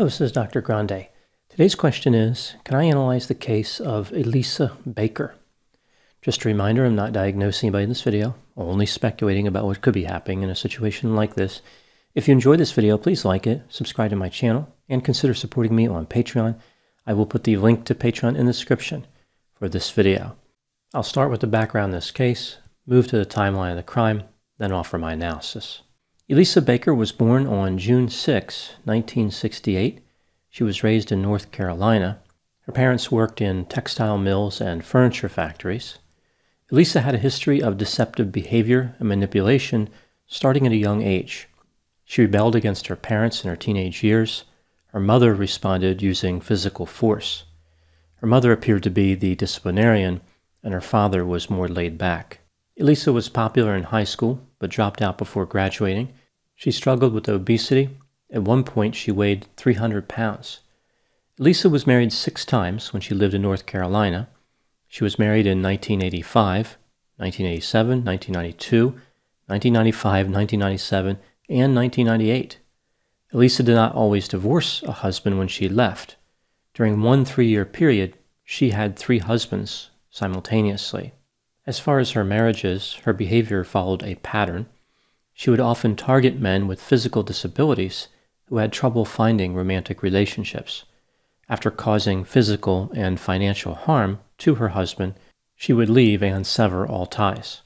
Hello, this is Dr. Grande. Today's question is Can I analyze the case of Elisa Baker? Just a reminder I'm not diagnosing anybody in this video, only speculating about what could be happening in a situation like this. If you enjoyed this video, please like it, subscribe to my channel, and consider supporting me on Patreon. I will put the link to Patreon in the description for this video. I'll start with the background in this case, move to the timeline of the crime, then offer my analysis. Elisa Baker was born on June 6, 1968. She was raised in North Carolina. Her parents worked in textile mills and furniture factories. Elisa had a history of deceptive behavior and manipulation starting at a young age. She rebelled against her parents in her teenage years. Her mother responded using physical force. Her mother appeared to be the disciplinarian, and her father was more laid back. Elisa was popular in high school, but dropped out before graduating she struggled with obesity. At one point, she weighed 300 pounds. Lisa was married six times when she lived in North Carolina. She was married in 1985, 1987, 1992, 1995, 1997, and 1998. Elisa did not always divorce a husband when she left. During one three year period, she had three husbands simultaneously. As far as her marriages, her behavior followed a pattern. She would often target men with physical disabilities who had trouble finding romantic relationships. After causing physical and financial harm to her husband, she would leave and sever all ties.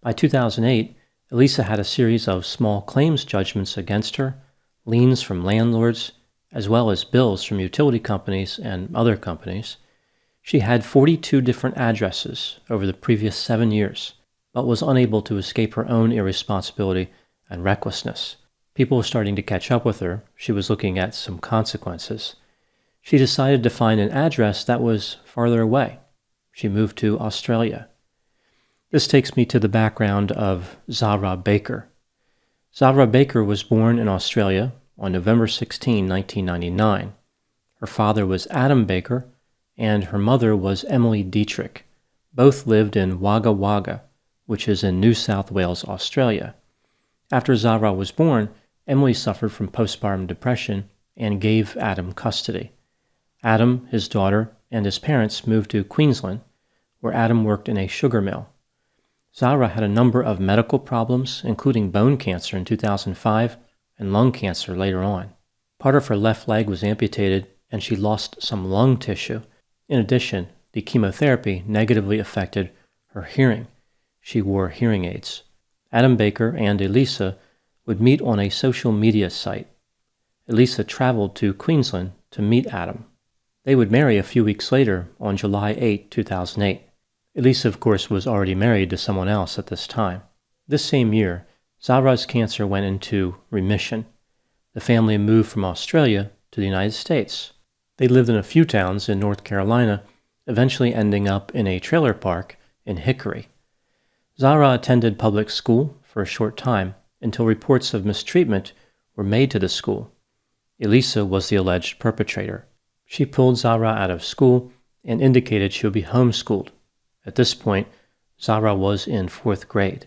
By 2008, Elisa had a series of small claims judgments against her, liens from landlords, as well as bills from utility companies and other companies. She had 42 different addresses over the previous seven years, but was unable to escape her own irresponsibility and recklessness. People were starting to catch up with her. She was looking at some consequences. She decided to find an address that was farther away. She moved to Australia. This takes me to the background of Zahra Baker. Zahra Baker was born in Australia on November 16, 1999. Her father was Adam Baker, and her mother was Emily Dietrich. Both lived in Wagga Wagga, which is in New South Wales, Australia. After Zahra was born, Emily suffered from postpartum depression and gave Adam custody. Adam, his daughter, and his parents moved to Queensland, where Adam worked in a sugar mill. Zahra had a number of medical problems, including bone cancer in 2005 and lung cancer later on. Part of her left leg was amputated and she lost some lung tissue. In addition, the chemotherapy negatively affected her hearing she wore hearing aids. Adam Baker and Elisa would meet on a social media site. Elisa traveled to Queensland to meet Adam. They would marry a few weeks later on July 8, 2008. Elisa, of course, was already married to someone else at this time. This same year, Zahra's cancer went into remission. The family moved from Australia to the United States. They lived in a few towns in North Carolina, eventually ending up in a trailer park in Hickory. Zahra attended public school for a short time until reports of mistreatment were made to the school. Elisa was the alleged perpetrator. She pulled Zahra out of school and indicated she would be homeschooled. At this point, Zahra was in fourth grade.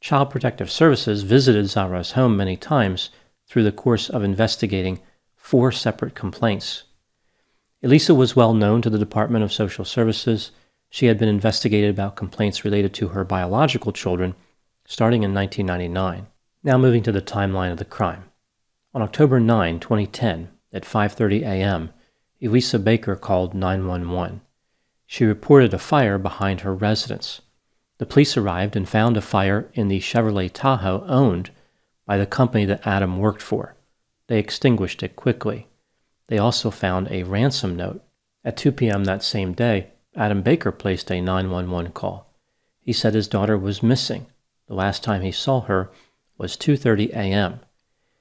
Child Protective Services visited Zahra's home many times through the course of investigating four separate complaints. Elisa was well known to the Department of Social Services she had been investigated about complaints related to her biological children starting in 1999. Now moving to the timeline of the crime. On October 9, 2010, at 5:30 a.m., Elisa Baker called 911. She reported a fire behind her residence. The police arrived and found a fire in the Chevrolet Tahoe owned by the company that Adam worked for. They extinguished it quickly. They also found a ransom note. At 2 p.m. that same day, Adam Baker placed a 911 call. He said his daughter was missing. The last time he saw her was 2:30 a.m.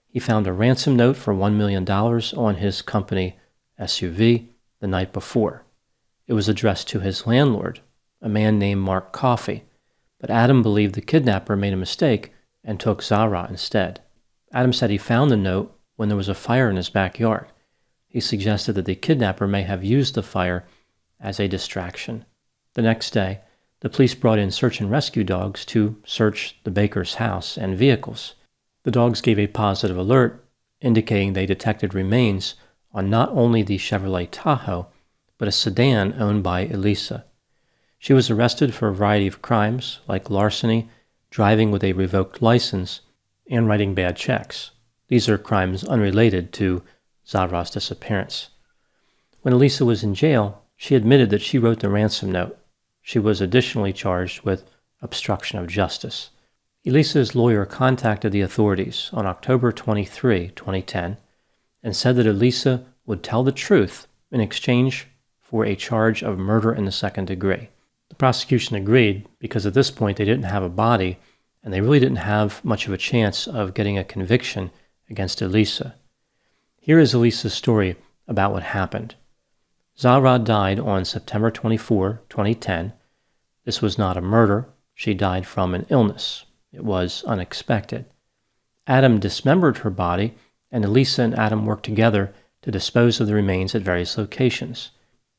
He found a ransom note for $1 million on his company SUV the night before. It was addressed to his landlord, a man named Mark Coffey, but Adam believed the kidnapper made a mistake and took Zahra instead. Adam said he found the note when there was a fire in his backyard. He suggested that the kidnapper may have used the fire as a distraction. The next day, the police brought in search and rescue dogs to search the Bakers' house and vehicles. The dogs gave a positive alert indicating they detected remains on not only the Chevrolet Tahoe, but a sedan owned by Elisa. She was arrested for a variety of crimes like larceny, driving with a revoked license, and writing bad checks. These are crimes unrelated to Zahra's disappearance. When Elisa was in jail, she admitted that she wrote the ransom note. She was additionally charged with obstruction of justice. Elisa's lawyer contacted the authorities on October 23, 2010, and said that Elisa would tell the truth in exchange for a charge of murder in the second degree. The prosecution agreed because at this point they didn't have a body and they really didn't have much of a chance of getting a conviction against Elisa. Here is Elisa's story about what happened. Zahra died on September 24, 2010. This was not a murder. She died from an illness. It was unexpected. Adam dismembered her body, and Elisa and Adam worked together to dispose of the remains at various locations.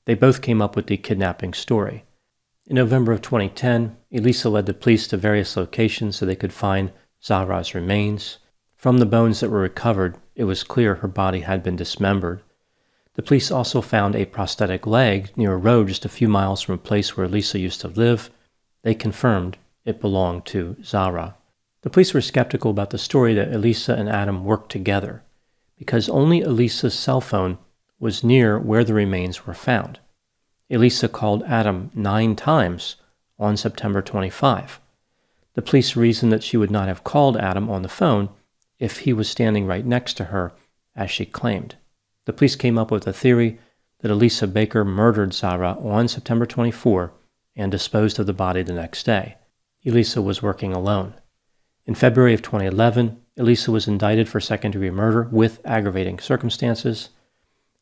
They both came up with the kidnapping story. In November of 2010, Elisa led the police to various locations so they could find Zahra's remains. From the bones that were recovered, it was clear her body had been dismembered. The police also found a prosthetic leg near a road just a few miles from a place where Elisa used to live. They confirmed it belonged to Zahra. The police were skeptical about the story that Elisa and Adam worked together because only Elisa's cell phone was near where the remains were found. Elisa called Adam nine times on September 25. The police reasoned that she would not have called Adam on the phone if he was standing right next to her, as she claimed. The police came up with a theory that Elisa Baker murdered Zahra on September 24 and disposed of the body the next day. Elisa was working alone. In February of 2011, Elisa was indicted for second degree murder with aggravating circumstances.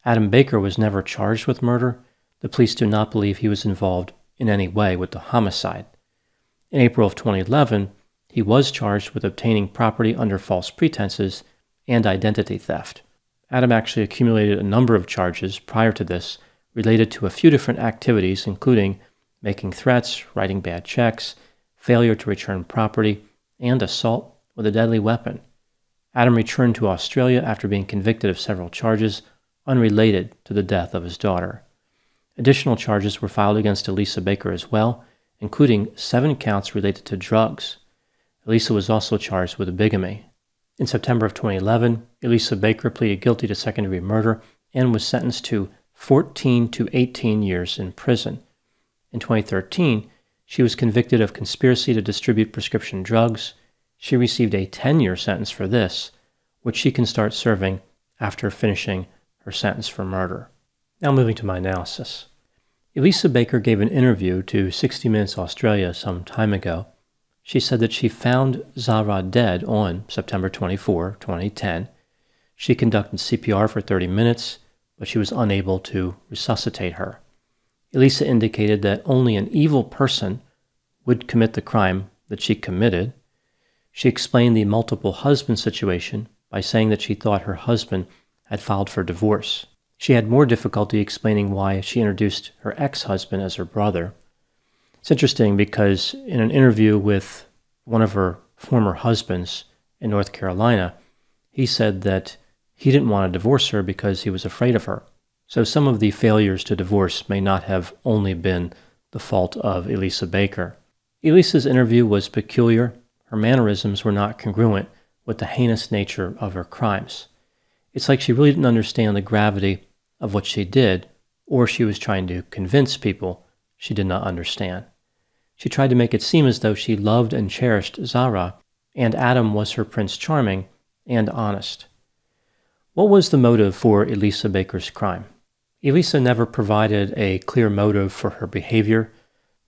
Adam Baker was never charged with murder. The police do not believe he was involved in any way with the homicide. In April of 2011, he was charged with obtaining property under false pretenses and identity theft. Adam actually accumulated a number of charges prior to this related to a few different activities, including making threats, writing bad checks, failure to return property, and assault with a deadly weapon. Adam returned to Australia after being convicted of several charges unrelated to the death of his daughter. Additional charges were filed against Elisa Baker as well, including seven counts related to drugs. Elisa was also charged with bigamy. In September of 2011, Elisa Baker pleaded guilty to second degree murder and was sentenced to 14 to 18 years in prison. In 2013, she was convicted of conspiracy to distribute prescription drugs. She received a 10 year sentence for this, which she can start serving after finishing her sentence for murder. Now, moving to my analysis. Elisa Baker gave an interview to 60 Minutes Australia some time ago. She said that she found Zahra dead on September 24, 2010. She conducted CPR for 30 minutes, but she was unable to resuscitate her. Elisa indicated that only an evil person would commit the crime that she committed. She explained the multiple husband situation by saying that she thought her husband had filed for divorce. She had more difficulty explaining why she introduced her ex husband as her brother. It's interesting because in an interview with one of her former husbands in North Carolina, he said that he didn't want to divorce her because he was afraid of her. So some of the failures to divorce may not have only been the fault of Elisa Baker. Elisa's interview was peculiar. Her mannerisms were not congruent with the heinous nature of her crimes. It's like she really didn't understand the gravity of what she did, or she was trying to convince people she did not understand. She tried to make it seem as though she loved and cherished Zahra, and Adam was her Prince Charming and honest. What was the motive for Elisa Baker's crime? Elisa never provided a clear motive for her behavior,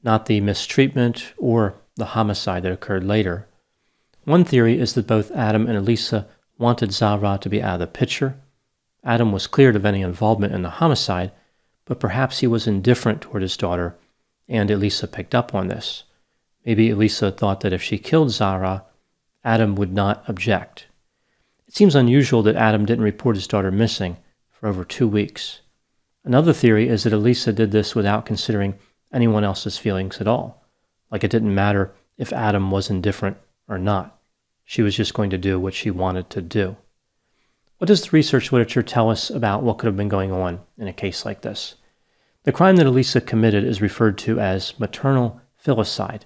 not the mistreatment or the homicide that occurred later. One theory is that both Adam and Elisa wanted Zahra to be out of the picture. Adam was cleared of any involvement in the homicide, but perhaps he was indifferent toward his daughter, and Elisa picked up on this. Maybe Elisa thought that if she killed Zahra, Adam would not object. It seems unusual that Adam didn't report his daughter missing for over two weeks. Another theory is that Elisa did this without considering anyone else's feelings at all. Like it didn't matter if Adam was indifferent or not. She was just going to do what she wanted to do. What does the research literature tell us about what could have been going on in a case like this? The crime that Elisa committed is referred to as maternal filicide.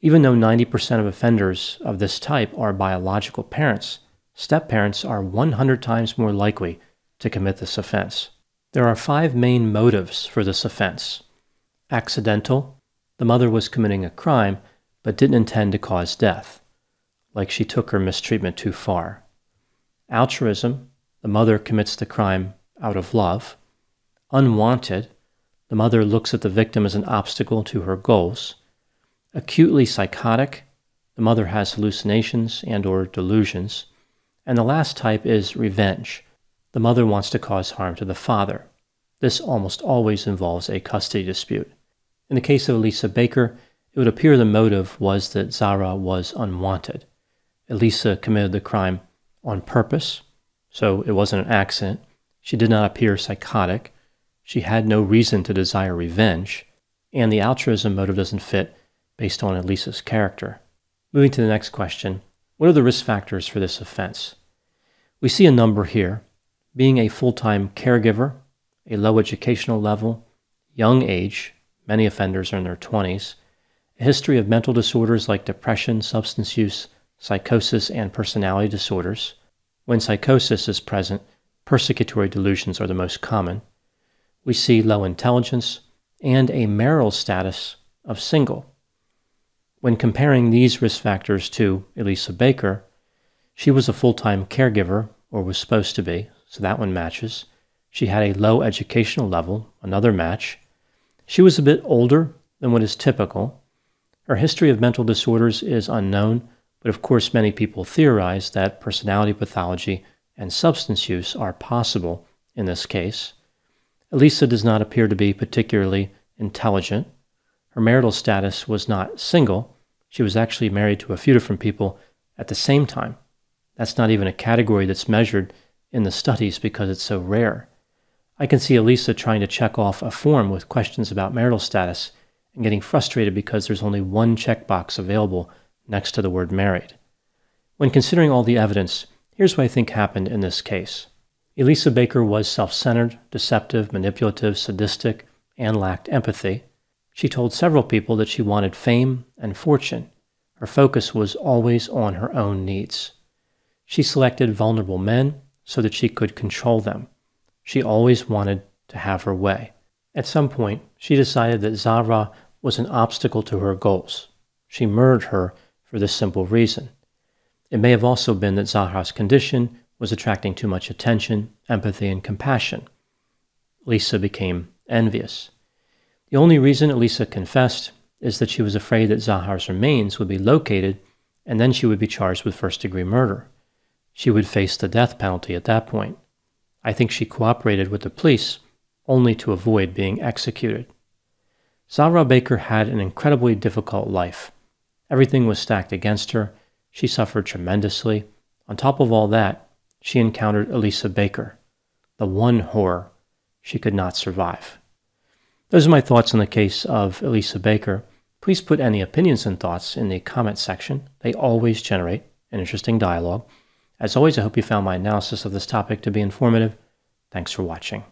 Even though 90% of offenders of this type are biological parents, step parents are 100 times more likely to commit this offense. There are five main motives for this offense accidental, the mother was committing a crime but didn't intend to cause death, like she took her mistreatment too far. Altruism, the mother commits the crime out of love. Unwanted, the mother looks at the victim as an obstacle to her goals. Acutely psychotic, the mother has hallucinations and or delusions. And the last type is revenge. The mother wants to cause harm to the father. This almost always involves a custody dispute. In the case of Elisa Baker, it would appear the motive was that Zahra was unwanted. Elisa committed the crime on purpose, so it wasn't an accident. She did not appear psychotic. She had no reason to desire revenge. And the altruism motive doesn't fit based on Elisa's character. Moving to the next question What are the risk factors for this offense? We see a number here being a full time caregiver, a low educational level, young age, many offenders are in their 20s, a history of mental disorders like depression, substance use, psychosis, and personality disorders. When psychosis is present, persecutory delusions are the most common. We see low intelligence and a marital status of single. When comparing these risk factors to Elisa Baker, she was a full time caregiver, or was supposed to be, so that one matches. She had a low educational level, another match. She was a bit older than what is typical. Her history of mental disorders is unknown, but of course, many people theorize that personality pathology and substance use are possible in this case. Elisa does not appear to be particularly intelligent. Her marital status was not single, she was actually married to a few different people at the same time. That's not even a category that's measured in the studies because it's so rare. I can see Elisa trying to check off a form with questions about marital status and getting frustrated because there's only one checkbox available next to the word married. When considering all the evidence, here's what I think happened in this case. Elisa Baker was self centered, deceptive, manipulative, sadistic, and lacked empathy. She told several people that she wanted fame and fortune. Her focus was always on her own needs. She selected vulnerable men so that she could control them. She always wanted to have her way. At some point, she decided that Zahra was an obstacle to her goals. She murdered her for this simple reason. It may have also been that Zahra's condition was attracting too much attention, empathy, and compassion. Lisa became envious. The only reason Elisa confessed is that she was afraid that Zahra's remains would be located and then she would be charged with first degree murder. She would face the death penalty at that point. I think she cooperated with the police only to avoid being executed. Zahra Baker had an incredibly difficult life. Everything was stacked against her. She suffered tremendously. On top of all that, she encountered Elisa Baker, the one horror she could not survive. Those are my thoughts on the case of Elisa Baker. Please put any opinions and thoughts in the comment section. They always generate an interesting dialogue. As always, I hope you found my analysis of this topic to be informative. Thanks for watching.